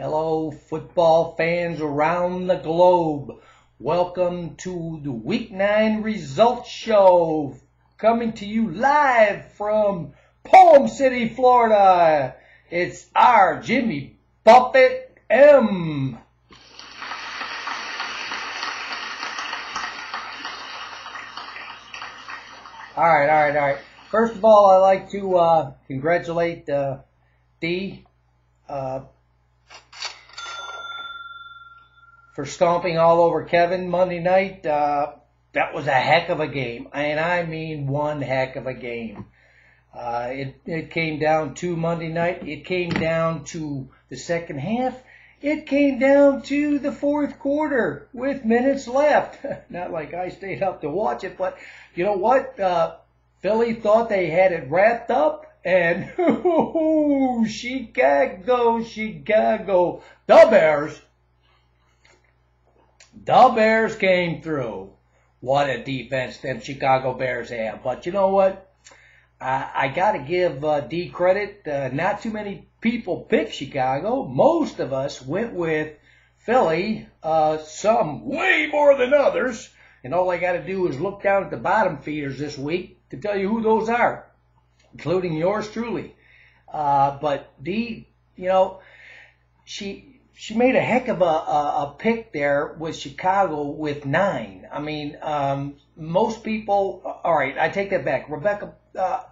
Hello, football fans around the globe. Welcome to the Week 9 Results Show. Coming to you live from Palm City, Florida. It's our Jimmy Buffett M. All right, all right, all right. First of all, I'd like to uh, congratulate uh, Dee uh, for stomping all over Kevin Monday night. Uh, that was a heck of a game, and I mean one heck of a game. Uh, it it came down to Monday night. It came down to the second half. It came down to the fourth quarter with minutes left. Not like I stayed up to watch it, but you know what? Uh, Philly thought they had it wrapped up, and Chicago, Chicago, the Bears, the Bears came through. What a defense them Chicago Bears have. But you know what? I, I got to give uh, D credit. Uh, not too many people picked Chicago. Most of us went with Philly. Uh, some way more than others. And all I got to do is look down at the bottom feeders this week to tell you who those are, including yours truly. Uh, but D, you know, she she made a heck of a, a, a pick there with Chicago with nine. I mean, um, most people. All right, I take that back. Rebecca uh,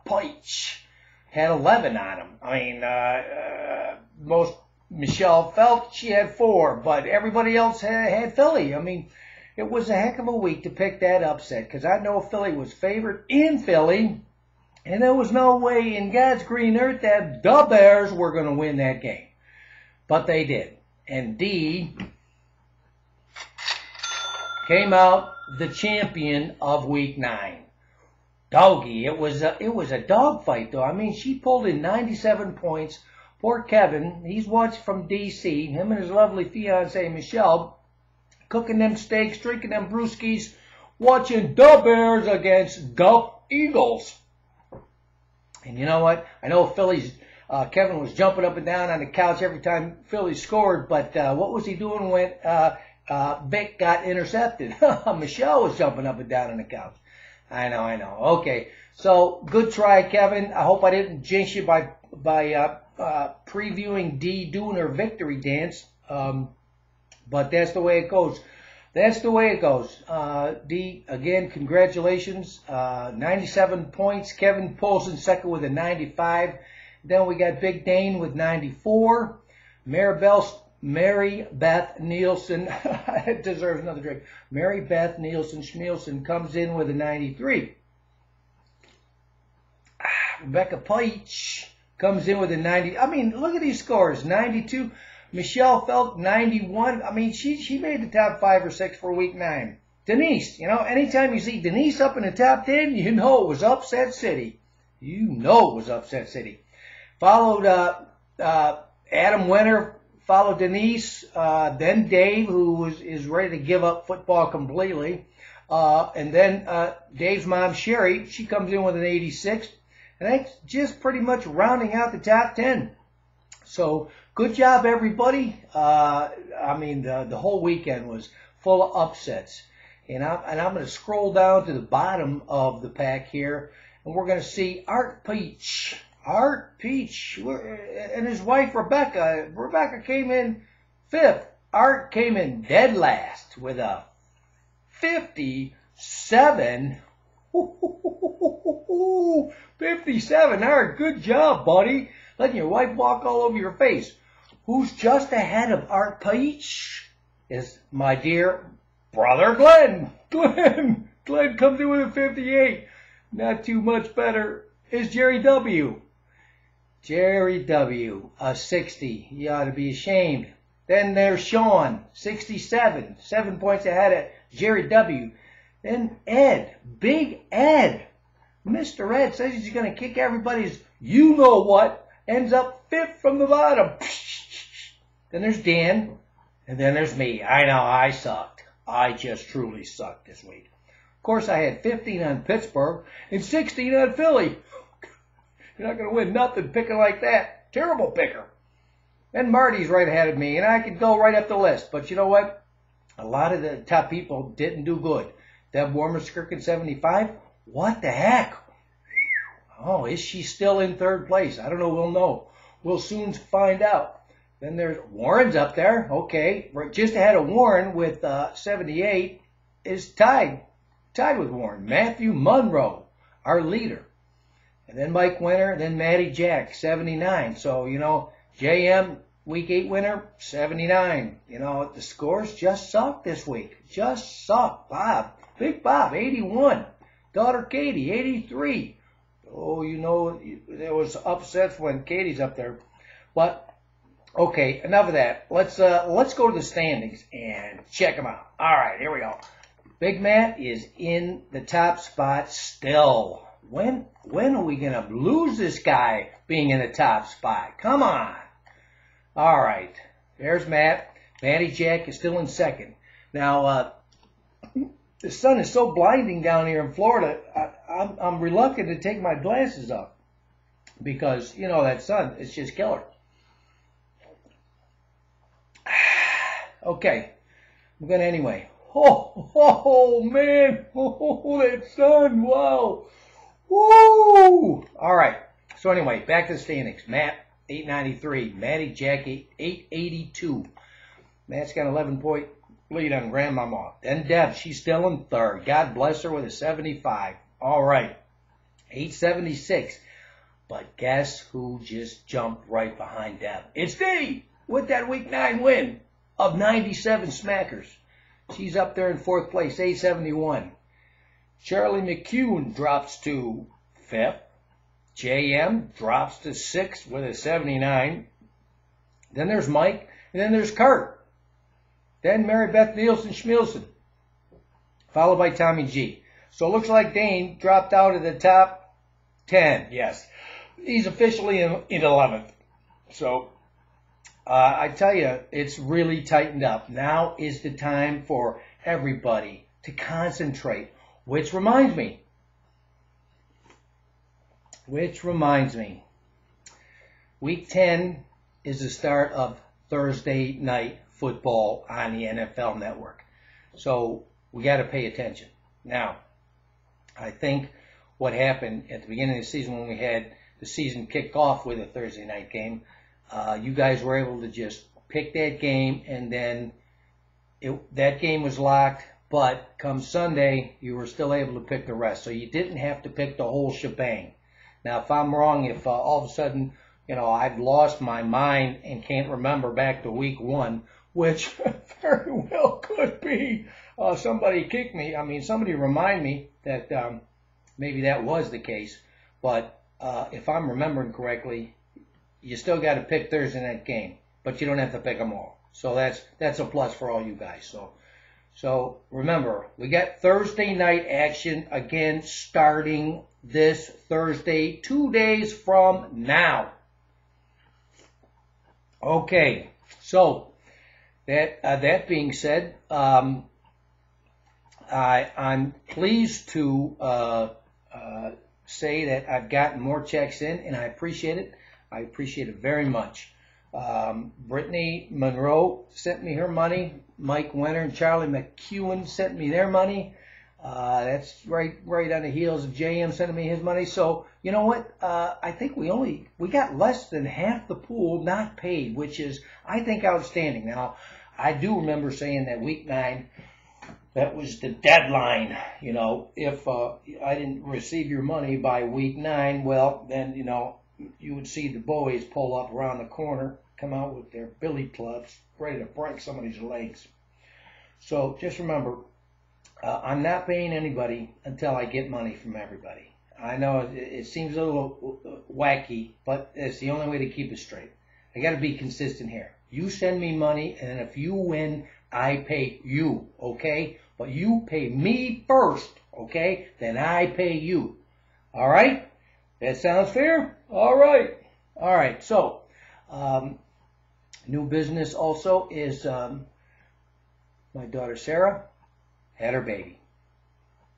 had 11 on him. I mean, uh, uh, most Michelle felt she had four, but everybody else had, had Philly. I mean, it was a heck of a week to pick that upset because I know Philly was favored in Philly, and there was no way in God's green earth that the Bears were going to win that game, but they did and D came out the champion of week nine. Doggy, it was a, it was a dogfight though. I mean, she pulled in 97 points. Poor Kevin, he's watching from D.C. Him and his lovely fiancee Michelle, cooking them steaks, drinking them brewskis, watching the Bears against the Eagles. And you know what? I know Philly's uh, Kevin was jumping up and down on the couch every time Philly scored, but uh, what was he doing when uh, uh, Vic got intercepted? Michelle was jumping up and down on the couch. I know, I know. Okay, so good try, Kevin. I hope I didn't jinx you by by uh, uh, previewing D doing her victory dance, um, but that's the way it goes. That's the way it goes. Uh, D, again, congratulations. Uh, 97 points. Kevin Polson second with a 95. Then we got Big Dane with 94. Maribel, Mary Beth Nielsen deserves another drink. Mary Beth Nielsen Schmielsen comes in with a 93. Ah, Rebecca Peitsch comes in with a 90. I mean, look at these scores. 92. Michelle Felt 91. I mean, she she made the top five or six for week nine. Denise, you know, anytime you see Denise up in the top 10, you know it was Upset City. You know it was Upset City. Followed uh, uh, Adam Winter, followed Denise, uh, then Dave, who was, is ready to give up football completely. Uh, and then uh, Dave's mom, Sherry, she comes in with an 86. And that's just pretty much rounding out the top 10. So good job, everybody. Uh, I mean, the, the whole weekend was full of upsets. And I'm, and I'm going to scroll down to the bottom of the pack here, and we're going to see Art Peach. Art Peach and his wife Rebecca. Rebecca came in fifth. Art came in dead last with a 57. 57. Art, good job, buddy. Letting your wife walk all over your face. Who's just ahead of Art Peach is my dear brother Glenn. Glenn. Glenn comes in with a 58. Not too much better is Jerry W. Jerry W., a 60. You ought to be ashamed. Then there's Sean, 67, seven points ahead of Jerry W. Then Ed, Big Ed. Mr. Ed says he's going to kick everybody's you know what, ends up fifth from the bottom. Then there's Dan, and then there's me. I know I sucked. I just truly sucked this week. Of course, I had 15 on Pittsburgh and 16 on Philly. You're not going to win nothing picking like that. Terrible picker. And Marty's right ahead of me, and I could go right up the list. But you know what? A lot of the top people didn't do good. Deb Warmer-Skirkin 75. What the heck? Oh, is she still in third place? I don't know. We'll know. We'll soon find out. Then there's Warren's up there. Okay, We just ahead of Warren with uh, 78 is tied, tied with Warren. Matthew Monroe, our leader, and then Mike Winter, then Matty Jack, 79. So you know, JM week eight winner, 79. You know, the scores just suck this week. Just suck. Bob, Big Bob, 81. Daughter Katie, 83. Oh, you know, there was upsets when Katie's up there. But okay, enough of that. Let's uh, let's go to the standings and check them out. All right, here we go. Big Matt is in the top spot still. When when are we gonna lose this guy being in the top spot? Come on. All right, there's Matt. Matty Jack is still in second. Now, uh, the sun is so blinding down here in Florida. I, I'm, I'm reluctant to take my glasses off because you know that sun is just killer. okay, I'm gonna anyway. Oh, oh man, oh that sun, wow, woo! All right. So anyway, back to the standings. Matt 893. Matty Jackie 882. Matt's got an 11 point lead on Grandmama. Then Deb, she's still in third. God bless her with a 75. All right. 876. But guess who just jumped right behind Deb? It's Dee with that week nine win of 97 smackers. She's up there in fourth place, 871. Charlie McCune drops to fifth. JM drops to sixth with a 79. Then there's Mike, and then there's Kurt. Then Mary Beth Nielsen Schmielsen, followed by Tommy G. So it looks like Dane dropped out of the top 10. Yes, he's officially in, in 11th. So uh, I tell you, it's really tightened up. Now is the time for everybody to concentrate. Which reminds me, which reminds me, week 10 is the start of Thursday night football on the NFL network. So we got to pay attention. Now, I think what happened at the beginning of the season when we had the season kicked off with a Thursday night game, uh, you guys were able to just pick that game and then it, that game was locked. But come Sunday, you were still able to pick the rest. So you didn't have to pick the whole shebang. Now, if I'm wrong, if uh, all of a sudden, you know, I've lost my mind and can't remember back to week one, which very well could be, uh, somebody kick me. I mean, somebody remind me that um, maybe that was the case. But uh, if I'm remembering correctly, you still got to pick Thursday night game, but you don't have to pick them all. So that's that's a plus for all you guys. So so remember, we got Thursday night action again starting this Thursday, two days from now. Okay, so that uh, that being said, um, I, I'm pleased to uh, uh, say that I've gotten more checks in, and I appreciate it. I appreciate it very much. Um, Brittany Monroe sent me her money. Mike Winter and Charlie McEwen sent me their money. Uh, that's right, right on the heels of JM sending me his money. So you know what? Uh, I think we only we got less than half the pool not paid, which is I think outstanding. Now, I do remember saying that week nine, that was the deadline. You know, if uh, I didn't receive your money by week nine, well, then you know you would see the boys pull up around the corner, come out with their billy clubs, ready to break somebody's legs. So just remember, uh, I'm not paying anybody until I get money from everybody. I know it, it seems a little uh, wacky, but it's the only way to keep it straight. I got to be consistent here. You send me money, and if you win, I pay you, okay? But you pay me first, okay? Then I pay you. All right? That sounds fair? All right. All right. So, um, new business also is um, my daughter Sarah had her baby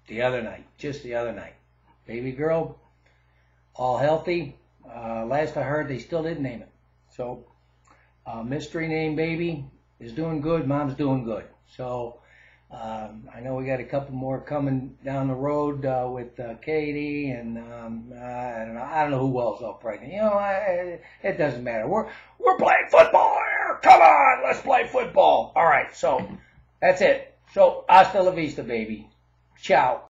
the other night, just the other night. Baby girl, all healthy. Uh, last I heard, they still didn't name it. So, uh, mystery name baby is doing good. Mom's doing good. So um, I know we got a couple more coming down the road uh, with uh, Katie and um, I don't know. I don't know who else all pregnant. You know, I, it doesn't matter. We're we're playing football here. Come on, let's play football. All right, so that's it. So hasta la vista, baby. Ciao.